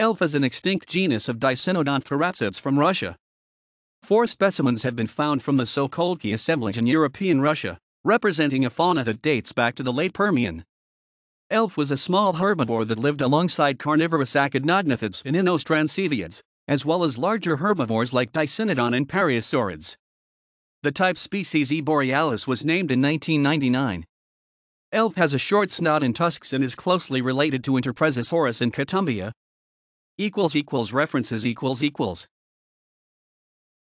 Elph is an extinct genus of Dicynodont therapsids from Russia. Four specimens have been found from the Sokolki assemblage in European Russia, representing a fauna that dates back to the late Permian. Elph was a small herbivore that lived alongside carnivorous akidnognathids and inostranceviids, as well as larger herbivores like Dicynodon and Pareiasaurids. The type species E. borealis was named in 1999. Elph has a short snout and tusks and is closely related to Interpresosaurus and Katumbia. References equals equals